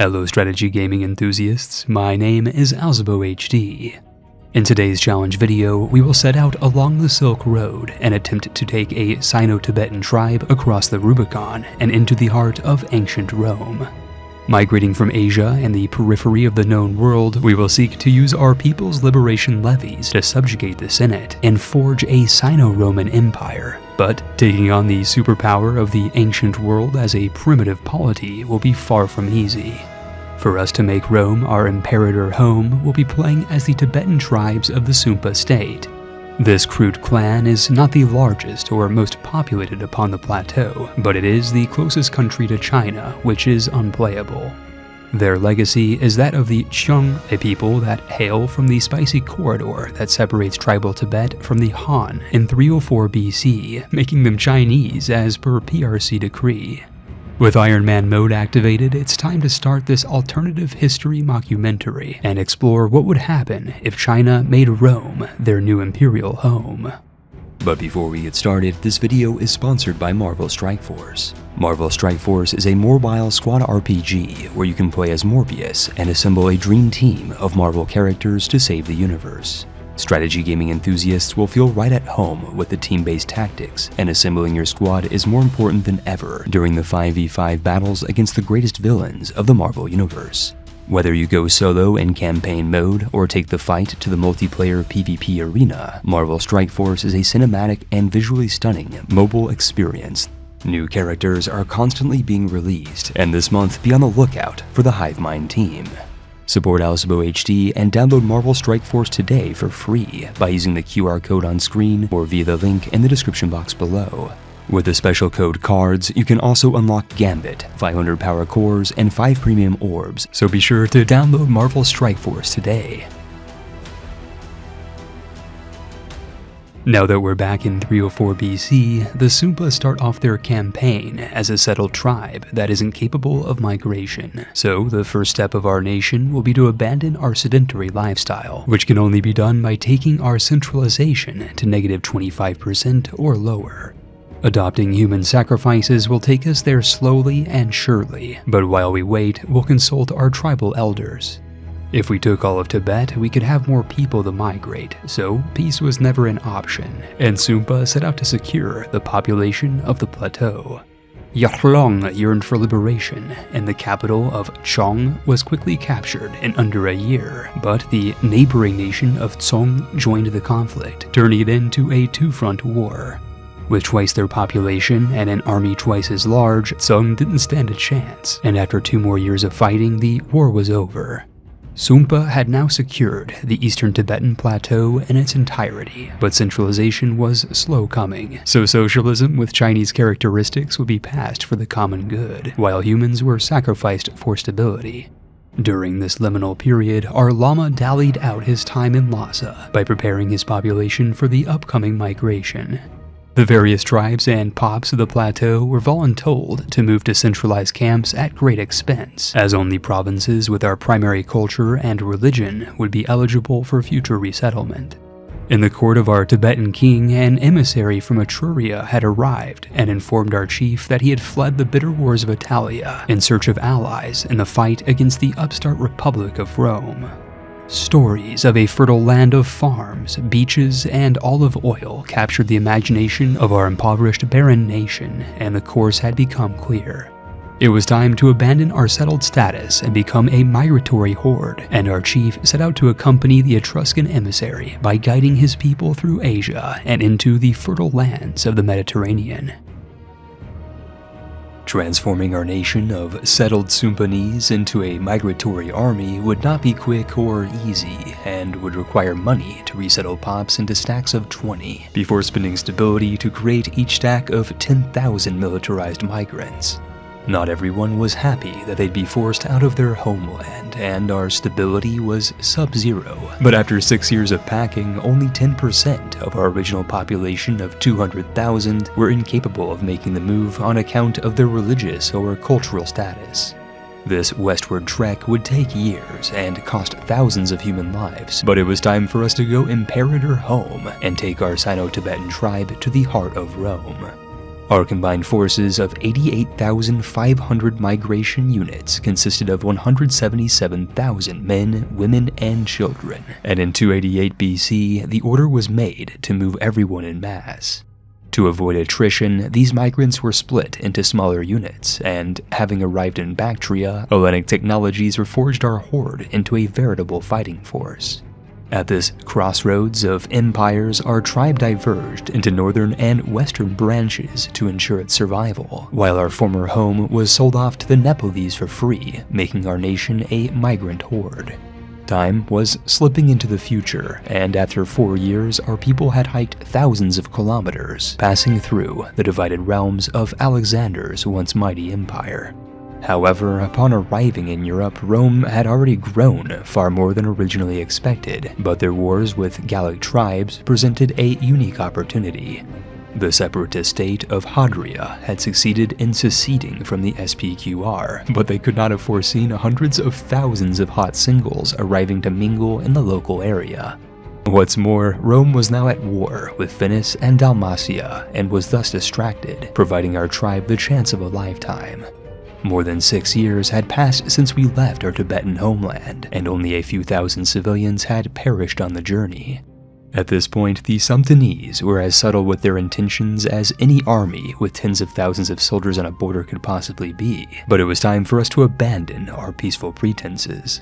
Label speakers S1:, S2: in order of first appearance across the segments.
S1: Hello strategy gaming enthusiasts, my name is Alzabo HD. In today's challenge video, we will set out along the Silk Road and attempt to take a Sino-Tibetan tribe across the Rubicon and into the heart of ancient Rome. Migrating from Asia and the periphery of the known world, we will seek to use our People's Liberation levies to subjugate the Senate and forge a Sino-Roman empire. But taking on the superpower of the ancient world as a primitive polity will be far from easy. For us to make Rome our imperator home, we'll be playing as the Tibetan tribes of the Sumpa state, this crude clan is not the largest or most populated upon the plateau, but it is the closest country to China, which is unplayable. Their legacy is that of the Qiang, a people that hail from the spicy corridor that separates tribal Tibet from the Han in 304 BC, making them Chinese as per PRC decree. With Iron Man mode activated, it's time to start this alternative history mockumentary and explore what would happen if China made Rome their new imperial home. But before we get started, this video is sponsored by Marvel Strike Force. Marvel Strike Force is a mobile squad RPG where you can play as Morbius and assemble a dream team of Marvel characters to save the universe. Strategy gaming enthusiasts will feel right at home with the team-based tactics, and assembling your squad is more important than ever during the 5v5 battles against the greatest villains of the Marvel Universe. Whether you go solo in campaign mode or take the fight to the multiplayer PvP arena, Marvel Strike Force is a cinematic and visually stunning mobile experience. New characters are constantly being released, and this month be on the lookout for the Hivemind team. Support Alzabo HD and download Marvel Strike Force today for free by using the QR code on screen or via the link in the description box below. With the special code CARDS, you can also unlock Gambit, 500 power cores, and 5 premium orbs, so be sure to download Marvel Strike Force today. Now that we're back in 304 BC, the Sumpa start off their campaign as a settled tribe that isn't capable of migration. So the first step of our nation will be to abandon our sedentary lifestyle, which can only be done by taking our centralization to negative 25% or lower. Adopting human sacrifices will take us there slowly and surely, but while we wait, we'll consult our tribal elders. If we took all of Tibet, we could have more people to migrate, so peace was never an option, and Sumpa set out to secure the population of the plateau. Yarlong yearned for liberation, and the capital of Chong was quickly captured in under a year, but the neighboring nation of Tsong joined the conflict, turning it into a two-front war. With twice their population and an army twice as large, Tsong didn't stand a chance, and after two more years of fighting, the war was over. Sumpa had now secured the eastern Tibetan plateau in its entirety, but centralization was slow coming, so socialism with Chinese characteristics would be passed for the common good, while humans were sacrificed for stability. During this liminal period, our Lama dallied out his time in Lhasa by preparing his population for the upcoming migration. The various tribes and pops of the plateau were voluntold to move to centralized camps at great expense, as only provinces with our primary culture and religion would be eligible for future resettlement. In the court of our Tibetan king, an emissary from Etruria had arrived and informed our chief that he had fled the bitter wars of Italia in search of allies in the fight against the upstart Republic of Rome. Stories of a fertile land of farms, beaches, and olive oil captured the imagination of our impoverished barren nation, and the course had become clear. It was time to abandon our settled status and become a migratory horde, and our chief set out to accompany the Etruscan emissary by guiding his people through Asia and into the fertile lands of the Mediterranean. Transforming our nation of settled Sumpanese into a migratory army would not be quick or easy, and would require money to resettle pops into stacks of 20, before spending stability to create each stack of 10,000 militarized migrants. Not everyone was happy that they'd be forced out of their homeland, and our stability was sub-zero. But after six years of packing, only 10% of our original population of 200,000 were incapable of making the move on account of their religious or cultural status. This westward trek would take years and cost thousands of human lives, but it was time for us to go Imperator home and take our Sino-Tibetan tribe to the heart of Rome. Our combined forces of 88,500 migration units consisted of 177,000 men, women, and children, and in 288 BC, the order was made to move everyone in mass. To avoid attrition, these migrants were split into smaller units, and having arrived in Bactria, Hellenic technologies reforged our horde into a veritable fighting force. At this crossroads of empires, our tribe diverged into northern and western branches to ensure its survival, while our former home was sold off to the Nepalese for free, making our nation a migrant horde. Time was slipping into the future, and after four years, our people had hiked thousands of kilometers, passing through the divided realms of Alexander's once mighty empire. However, upon arriving in Europe, Rome had already grown far more than originally expected, but their wars with Gallic tribes presented a unique opportunity. The separatist state of Hadria had succeeded in seceding from the SPQR, but they could not have foreseen hundreds of thousands of hot singles arriving to mingle in the local area. What's more, Rome was now at war with Venice and Dalmatia and was thus distracted, providing our tribe the chance of a lifetime. More than six years had passed since we left our Tibetan homeland, and only a few thousand civilians had perished on the journey. At this point, the Sumpanese were as subtle with their intentions as any army with tens of thousands of soldiers on a border could possibly be, but it was time for us to abandon our peaceful pretenses.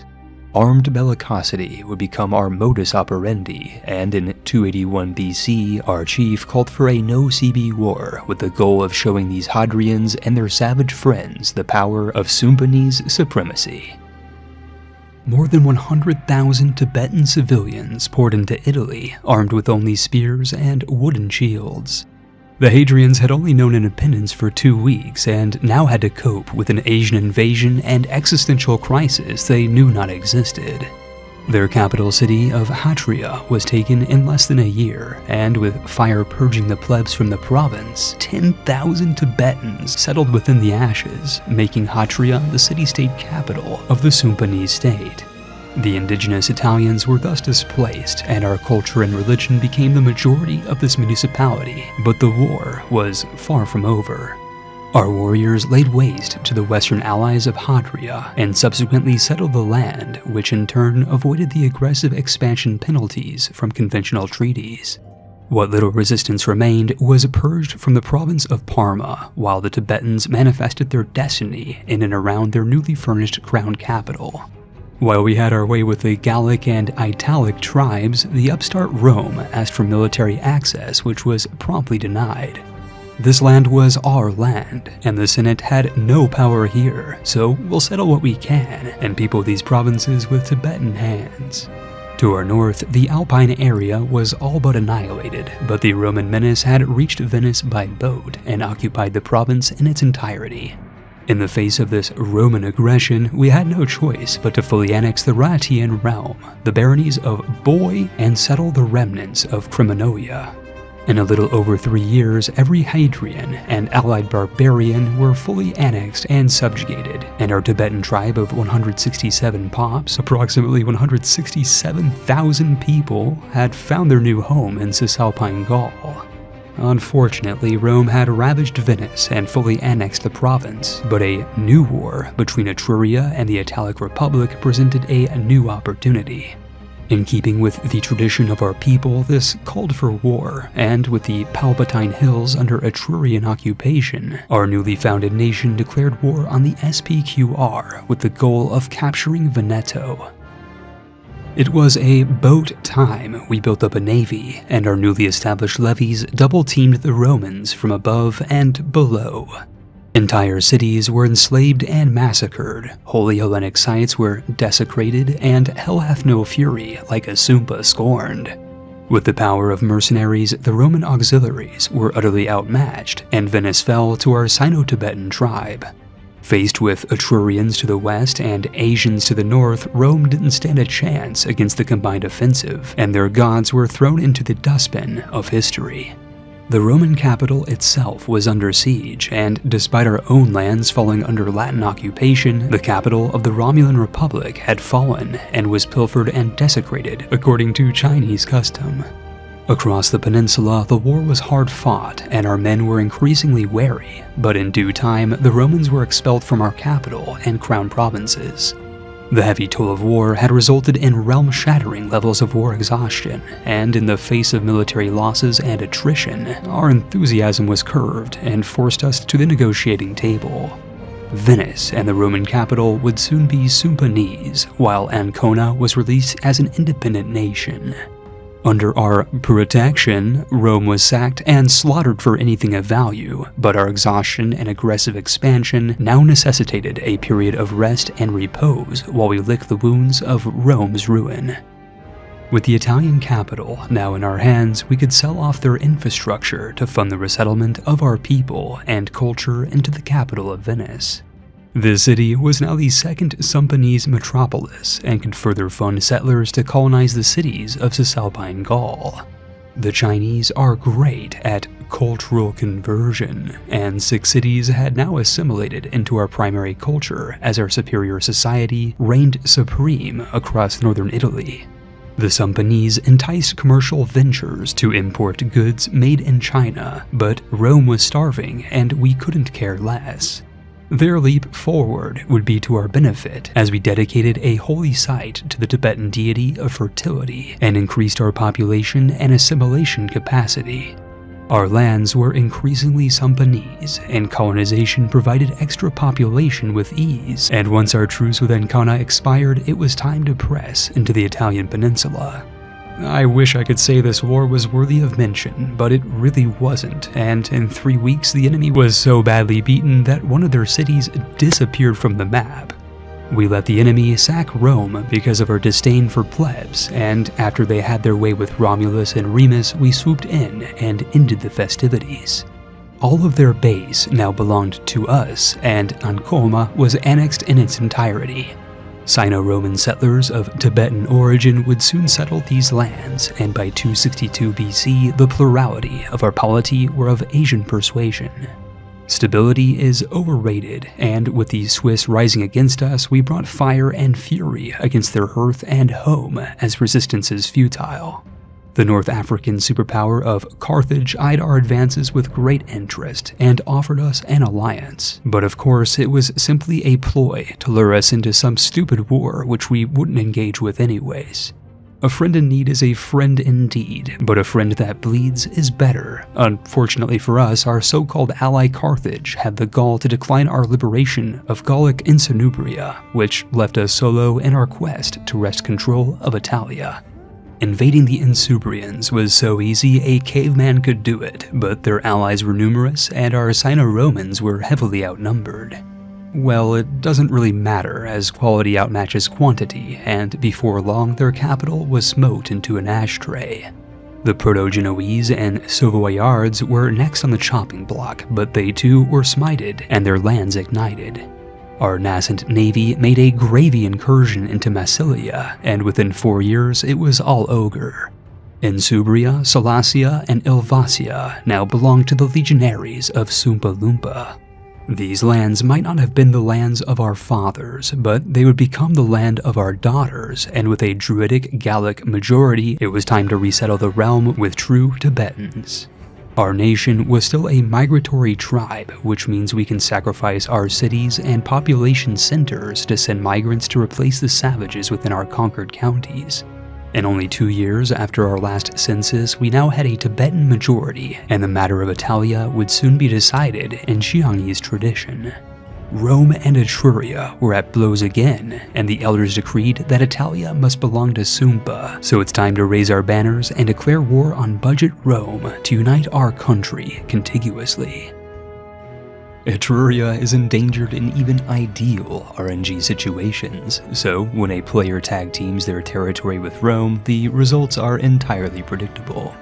S1: Armed bellicosity would become our modus operandi, and in 281 BC, our chief called for a no CB war with the goal of showing these Hadrians and their savage friends the power of Sumpanese supremacy. More than 100,000 Tibetan civilians poured into Italy, armed with only spears and wooden shields. The Hadrians had only known independence for two weeks and now had to cope with an Asian invasion and existential crisis they knew not existed. Their capital city of Hatria was taken in less than a year, and with fire purging the plebs from the province, 10,000 Tibetans settled within the ashes, making Hatria the city-state capital of the Sumpanese state. The indigenous Italians were thus displaced, and our culture and religion became the majority of this municipality, but the war was far from over. Our warriors laid waste to the western allies of Hadria and subsequently settled the land, which in turn avoided the aggressive expansion penalties from conventional treaties. What little resistance remained was purged from the province of Parma, while the Tibetans manifested their destiny in and around their newly furnished crown capital. While we had our way with the Gallic and Italic tribes, the upstart Rome asked for military access, which was promptly denied. This land was our land, and the Senate had no power here, so we'll settle what we can and people these provinces with Tibetan hands. To our north, the Alpine area was all but annihilated, but the Roman menace had reached Venice by boat and occupied the province in its entirety. In the face of this Roman aggression, we had no choice but to fully annex the Ratian realm, the baronies of Boii, and settle the remnants of Cremanoia. In a little over three years, every Hadrian and allied barbarian were fully annexed and subjugated, and our Tibetan tribe of 167 pops, approximately 167,000 people, had found their new home in Cisalpine Gaul. Unfortunately, Rome had ravaged Venice and fully annexed the province, but a new war between Etruria and the Italic Republic presented a new opportunity. In keeping with the tradition of our people, this called for war, and with the Palpatine Hills under Etrurian occupation, our newly founded nation declared war on the SPQR with the goal of capturing Veneto. It was a boat time we built up a navy, and our newly established levies double-teamed the Romans from above and below. Entire cities were enslaved and massacred, holy Hellenic sites were desecrated, and hell hath no fury like a Asumpa scorned. With the power of mercenaries, the Roman auxiliaries were utterly outmatched, and Venice fell to our Sino-Tibetan tribe. Faced with Etrurians to the west and Asians to the north, Rome didn't stand a chance against the combined offensive, and their gods were thrown into the dustbin of history. The Roman capital itself was under siege, and despite our own lands falling under Latin occupation, the capital of the Romulan Republic had fallen and was pilfered and desecrated according to Chinese custom. Across the peninsula, the war was hard fought, and our men were increasingly wary, but in due time, the Romans were expelled from our capital and crown provinces. The heavy toll of war had resulted in realm shattering levels of war exhaustion, and in the face of military losses and attrition, our enthusiasm was curbed and forced us to the negotiating table. Venice and the Roman capital would soon be Sumpanese, while Ancona was released as an independent nation. Under our protection, Rome was sacked and slaughtered for anything of value, but our exhaustion and aggressive expansion now necessitated a period of rest and repose while we lick the wounds of Rome's ruin. With the Italian capital now in our hands, we could sell off their infrastructure to fund the resettlement of our people and culture into the capital of Venice. The city was now the second Sumpanese metropolis and could further fund settlers to colonize the cities of Cisalpine Gaul. The Chinese are great at cultural conversion, and six cities had now assimilated into our primary culture as our superior society reigned supreme across northern Italy. The Sumpanese enticed commercial ventures to import goods made in China, but Rome was starving and we couldn't care less. Their leap forward would be to our benefit as we dedicated a holy site to the Tibetan deity of fertility and increased our population and assimilation capacity. Our lands were increasingly Sumpanese, and colonization provided extra population with ease, and once our truce with Ancona expired, it was time to press into the Italian peninsula. I wish I could say this war was worthy of mention, but it really wasn't, and in three weeks the enemy was so badly beaten that one of their cities disappeared from the map. We let the enemy sack Rome because of our disdain for plebs, and after they had their way with Romulus and Remus, we swooped in and ended the festivities. All of their base now belonged to us, and Ancona was annexed in its entirety. Sino-Roman settlers of Tibetan origin would soon settle these lands, and by 262 BC, the plurality of our polity were of Asian persuasion. Stability is overrated, and with the Swiss rising against us, we brought fire and fury against their hearth and home as resistance is futile. The North African superpower of Carthage eyed our advances with great interest and offered us an alliance. But of course, it was simply a ploy to lure us into some stupid war which we wouldn't engage with anyways. A friend in need is a friend indeed, but a friend that bleeds is better. Unfortunately for us, our so-called ally Carthage had the gall to decline our liberation of Gallic Insubria, which left us solo in our quest to wrest control of Italia. Invading the Insubrians was so easy a caveman could do it, but their allies were numerous and our Sino-Romans were heavily outnumbered. Well, it doesn't really matter as quality outmatches quantity, and before long their capital was smote into an ashtray. The Proto-Genoese and Savoyards were next on the chopping block, but they too were smited and their lands ignited. Our nascent navy made a gravy incursion into Massilia, and within four years it was all ogre. Insubria, Salacia, and Ilvacia now belong to the legionaries of Sumpa Lumpa. These lands might not have been the lands of our fathers, but they would become the land of our daughters, and with a druidic Gallic majority, it was time to resettle the realm with true Tibetans. Our nation was still a migratory tribe, which means we can sacrifice our cities and population centers to send migrants to replace the savages within our conquered counties. In only two years after our last census, we now had a Tibetan majority, and the matter of Italia would soon be decided in Xiongese tradition. Rome and Etruria were at blows again, and the elders decreed that Italia must belong to Sumpa, so it's time to raise our banners and declare war on budget Rome to unite our country contiguously. Etruria is endangered in even ideal RNG situations, so when a player tag teams their territory with Rome, the results are entirely predictable.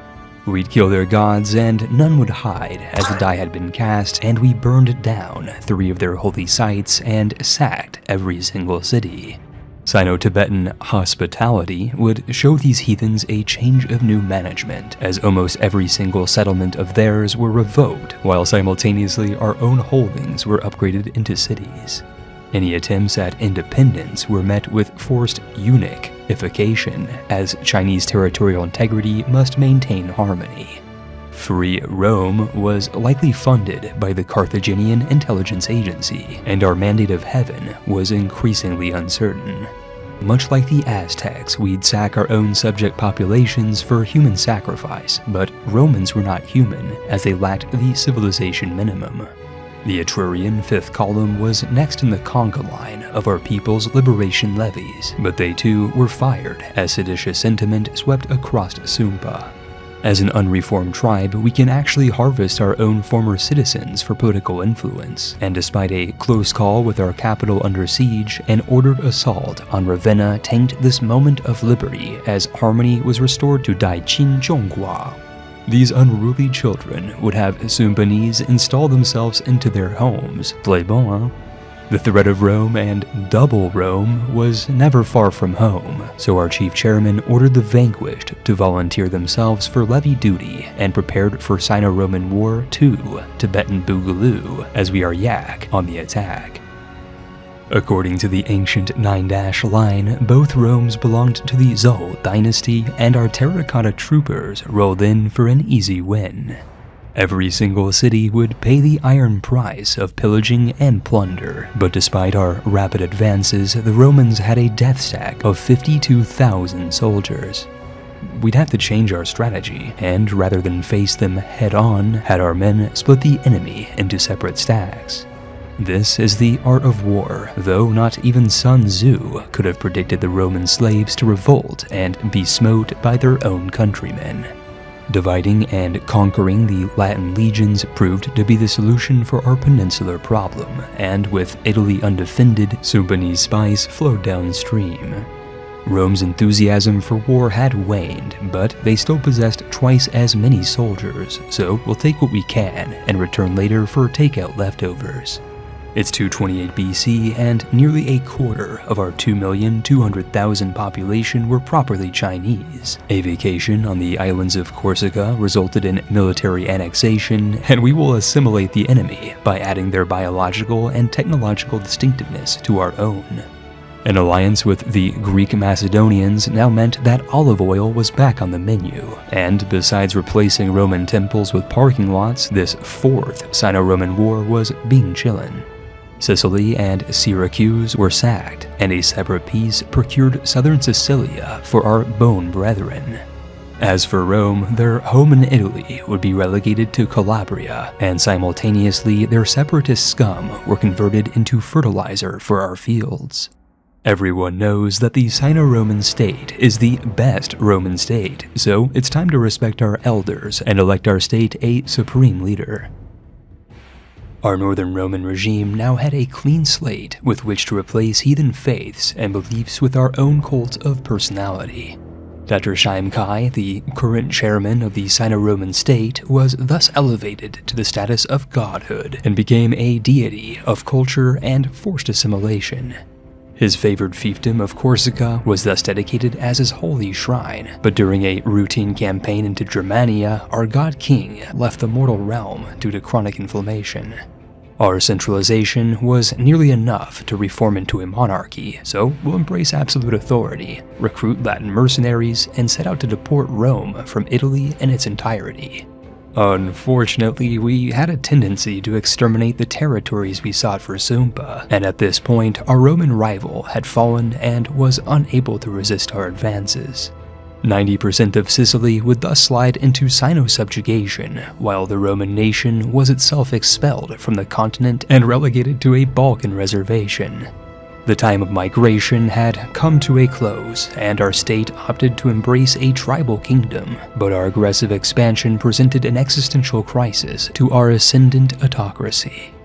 S1: We'd kill their gods, and none would hide, as the die had been cast, and we burned down three of their holy sites and sacked every single city. Sino-Tibetan hospitality would show these heathens a change of new management, as almost every single settlement of theirs were revoked, while simultaneously our own holdings were upgraded into cities. Any attempts at independence were met with forced eunuchification, as Chinese territorial integrity must maintain harmony. Free Rome was likely funded by the Carthaginian intelligence agency, and our mandate of heaven was increasingly uncertain. Much like the Aztecs, we'd sack our own subject populations for human sacrifice, but Romans were not human, as they lacked the civilization minimum. The Etrurian fifth column was next in the conga line of our people's liberation levies, but they too were fired as seditious sentiment swept across Sumpa. As an unreformed tribe, we can actually harvest our own former citizens for political influence, and despite a close call with our capital under siege, an ordered assault on Ravenna tanked this moment of liberty as harmony was restored to Daiqin Zhonghua. These unruly children would have Sumpanese install themselves into their homes. Play bon, the threat of Rome and double Rome was never far from home, so our chief chairman ordered the vanquished to volunteer themselves for levy duty and prepared for Sino-Roman War II, Tibetan Boogaloo, as we are Yak on the attack. According to the ancient Nine Dash line, both Romes belonged to the Zhou dynasty, and our terracotta troopers rolled in for an easy win. Every single city would pay the iron price of pillaging and plunder, but despite our rapid advances, the Romans had a death stack of 52,000 soldiers. We'd have to change our strategy, and rather than face them head on, had our men split the enemy into separate stacks. This is the art of war, though not even Sun Tzu could have predicted the Roman slaves to revolt and be smote by their own countrymen. Dividing and conquering the Latin legions proved to be the solution for our peninsular problem, and with Italy undefended, Sumpanese spice flowed downstream. Rome's enthusiasm for war had waned, but they still possessed twice as many soldiers, so we'll take what we can and return later for takeout leftovers. It's 228 BC, and nearly a quarter of our 2,200,000 population were properly Chinese. A vacation on the islands of Corsica resulted in military annexation, and we will assimilate the enemy by adding their biological and technological distinctiveness to our own. An alliance with the Greek Macedonians now meant that olive oil was back on the menu, and besides replacing Roman temples with parking lots, this fourth Sino-Roman war was being chillin'. Sicily and Syracuse were sacked, and a separate peace procured southern Sicilia for our bone brethren. As for Rome, their home in Italy would be relegated to Calabria, and simultaneously their separatist scum were converted into fertilizer for our fields. Everyone knows that the Sino-Roman state is the best Roman state, so it's time to respect our elders and elect our state a supreme leader. Our Northern Roman regime now had a clean slate with which to replace heathen faiths and beliefs with our own cult of personality. Dr. Chaim Kai, the current chairman of the Sino-Roman state, was thus elevated to the status of godhood and became a deity of culture and forced assimilation. His favored fiefdom of Corsica was thus dedicated as his holy shrine, but during a routine campaign into Germania, our god king left the mortal realm due to chronic inflammation. Our centralization was nearly enough to reform into a monarchy, so we'll embrace absolute authority, recruit Latin mercenaries, and set out to deport Rome from Italy in its entirety. Unfortunately, we had a tendency to exterminate the territories we sought for Sumpa, and at this point, our Roman rival had fallen and was unable to resist our advances. 90% of Sicily would thus slide into Sino-subjugation, while the Roman nation was itself expelled from the continent and relegated to a Balkan reservation. The time of migration had come to a close, and our state opted to embrace a tribal kingdom, but our aggressive expansion presented an existential crisis to our ascendant autocracy.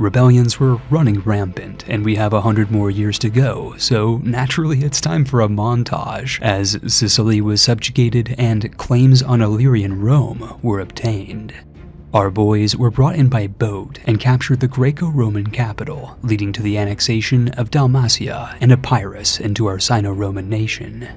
S1: Rebellions were running rampant, and we have a hundred more years to go, so naturally it's time for a montage, as Sicily was subjugated and claims on Illyrian Rome were obtained. Our boys were brought in by boat and captured the Greco-Roman capital, leading to the annexation of Dalmatia and Epirus into our Sino-Roman nation.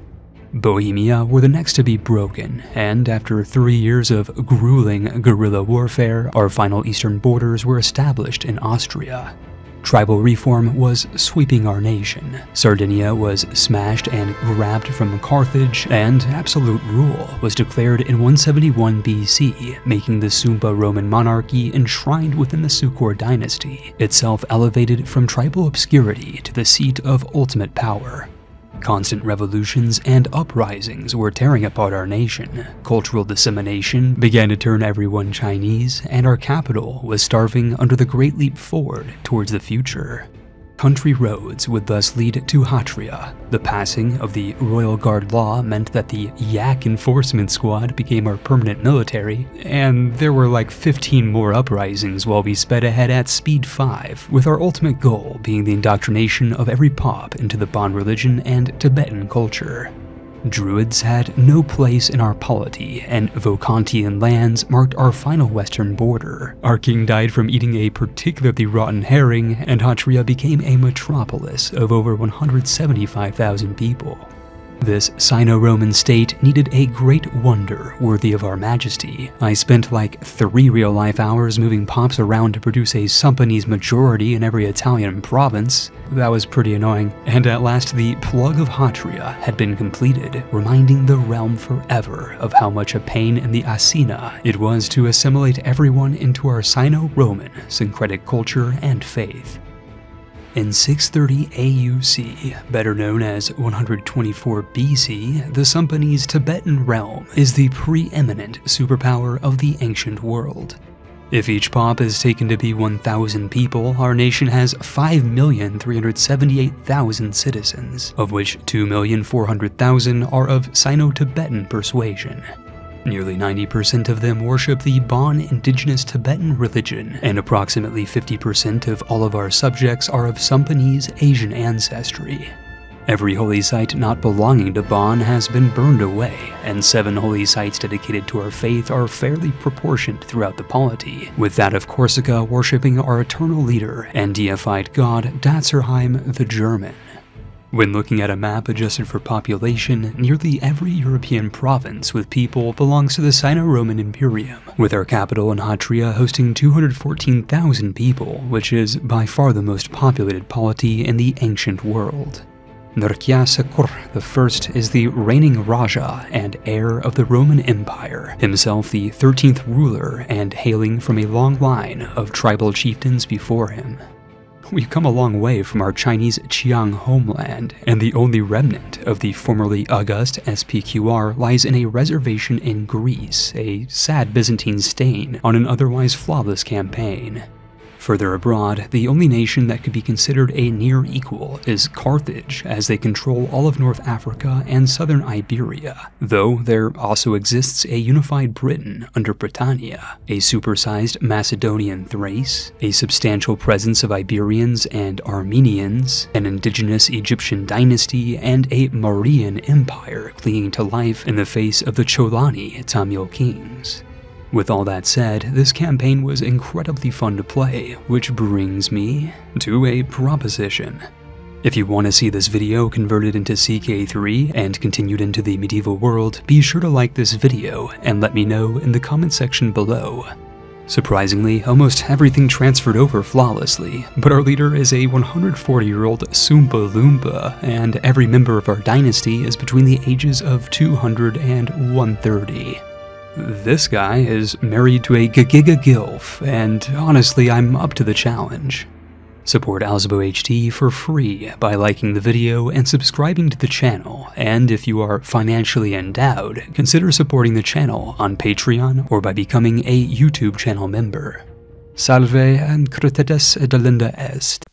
S1: Bohemia were the next to be broken, and after three years of grueling guerrilla warfare, our final eastern borders were established in Austria. Tribal reform was sweeping our nation. Sardinia was smashed and grabbed from Carthage, and absolute rule was declared in 171 BC, making the Sumpa Roman monarchy enshrined within the Sukor dynasty, itself elevated from tribal obscurity to the seat of ultimate power. Constant revolutions and uprisings were tearing apart our nation. Cultural dissemination began to turn everyone Chinese, and our capital was starving under the Great Leap Forward towards the future. Country roads would thus lead to Hatria. The passing of the Royal Guard law meant that the Yak Enforcement Squad became our permanent military, and there were like 15 more uprisings while we sped ahead at speed 5, with our ultimate goal being the indoctrination of every pop into the Bon religion and Tibetan culture. Druids had no place in our polity, and Vocantian lands marked our final western border. Our king died from eating a particularly rotten herring, and Hatria became a metropolis of over 175,000 people. This Sino-Roman state needed a great wonder worthy of our majesty. I spent like three real-life hours moving pops around to produce a Sumpanese majority in every Italian province. That was pretty annoying. And at last the plug of Hatria had been completed, reminding the realm forever of how much a pain in the Asina it was to assimilate everyone into our Sino-Roman syncretic culture and faith. In 630 AUC, better known as 124 BC, the Sumpanese Tibetan realm is the preeminent superpower of the ancient world. If each pop is taken to be 1,000 people, our nation has 5,378,000 citizens, of which 2,400,000 are of Sino-Tibetan persuasion. Nearly 90% of them worship the Bon indigenous Tibetan religion, and approximately 50% of all of our subjects are of Sumpanese Asian ancestry. Every holy site not belonging to Bon has been burned away, and seven holy sites dedicated to our faith are fairly proportioned throughout the polity, with that of Corsica worshipping our eternal leader and deified god Datzerheim the German. When looking at a map adjusted for population, nearly every European province with people belongs to the Sino-Roman Imperium, with our capital in Hatria hosting 214,000 people, which is by far the most populated polity in the ancient world. Nurkyasakur I is the reigning Raja and heir of the Roman Empire, himself the 13th ruler and hailing from a long line of tribal chieftains before him. We've come a long way from our Chinese Qiang homeland, and the only remnant of the formerly august SPQR lies in a reservation in Greece, a sad Byzantine stain on an otherwise flawless campaign. Further abroad, the only nation that could be considered a near equal is Carthage, as they control all of North Africa and southern Iberia, though there also exists a unified Britain under Britannia, a supersized Macedonian Thrace, a substantial presence of Iberians and Armenians, an indigenous Egyptian dynasty, and a Mauryan empire clinging to life in the face of the Cholani Tamil kings. With all that said, this campaign was incredibly fun to play, which brings me to a proposition. If you want to see this video converted into CK3 and continued into the medieval world, be sure to like this video and let me know in the comment section below. Surprisingly, almost everything transferred over flawlessly, but our leader is a 140-year-old Sumpa Loompa, and every member of our dynasty is between the ages of 200 and 130. This guy is married to a Giga Gilf, and honestly, I'm up to the challenge. Support Alzabo HD for free by liking the video and subscribing to the channel, and if you are financially endowed, consider supporting the channel on Patreon or by becoming a YouTube channel member. Salve and cretedes delinda est.